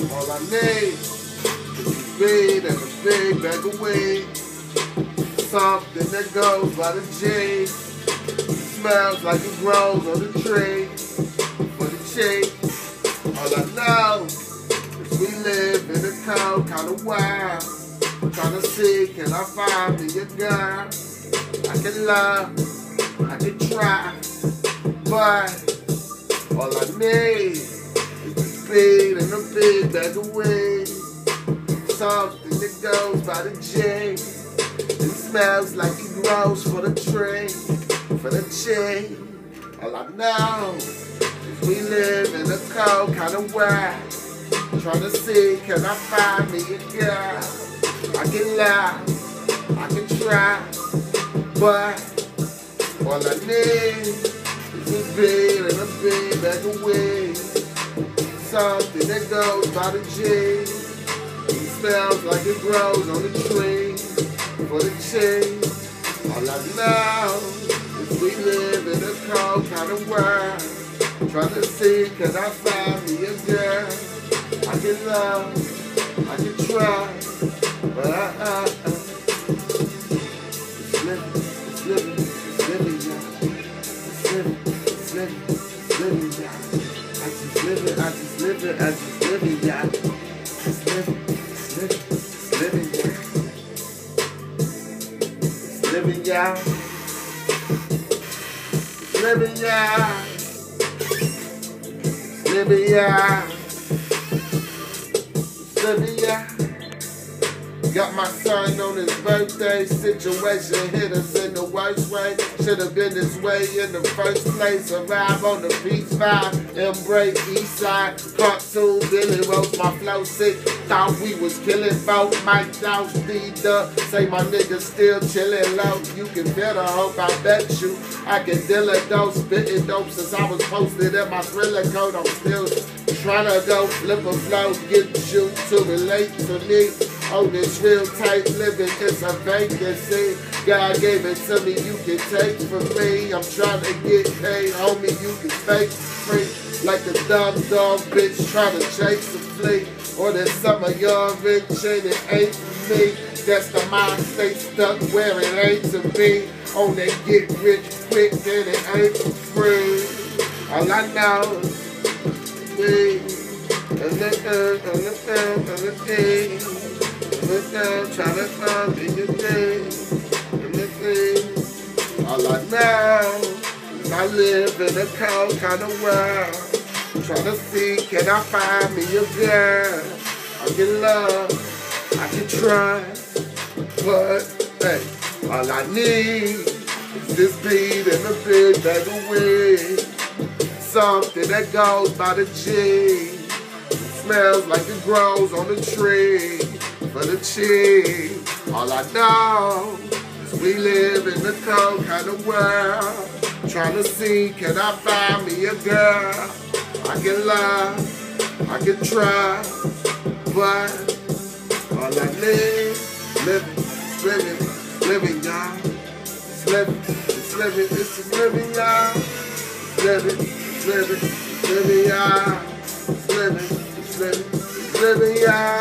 All I need is weed and a big bag of weed. Something that goes by the G. Smells like it grows on the tree. For the cheek. All I know is we live in a cold kind of world. Trying to see, can I find me a girl? I can love, I can try, but all I need speed and a big bag of weed. Something that goes by the J. It smells like it grows for the tree, for the tree. All I know is we live in a cold kind of world. Trying to see, can I find me a girl? I can lie, I can try, but all I need is a big and a bag of weed. Something that goes by the G. It smells like it grows on the tree for the cheese. All I know is we live in a cold kind of world. Trying to see, can I find me a girl? I can love, I can try, but I, I, I. Just it, I just yeah. It's living, yeah. It's living, yeah. Got my son on his birthday. Situation hit us in the worst way. Should have been this way in the first place. Arrive on the beach vibe. Embrace east side. Cartoon Billy wrote my flow sick. Thought we was killing folk. Mike Douse D up. Say my niggas still chilling low. You can better hope I bet you. I can deal a dope, spitting dope since I was posted in my thriller coat. I'm still trying to go flip a flow. Get you to relate to me. On this real tight living, it's a vacancy. God gave it to me, you can take from me. I'm trying to get paid, homie, you can fake free. Like a dumb dog bitch trying to chase a flea. Or that some of y'all rich and it ain't for me. That's the mind stay stuck where it ain't to be. On that get rich quick, then it ain't for free. All I know is me. And the, and the, and the, and the live in a cold kind of world. Trying to see, can I find me a girl? I can love, I can trust, but hey, all I need is this beat and a big bag of weed. Something that goes by the G. Smells like it grows on the tree for the cheap. All I know is we live in the cold kind of world. Trying to see, can I find me a girl? I can love, I can try, but all I is living, living, living, y'all. It's living, it's living, it's living, y'all. It's living, it's living, it's living, y'all. It's living, it's living, it's living, y'all.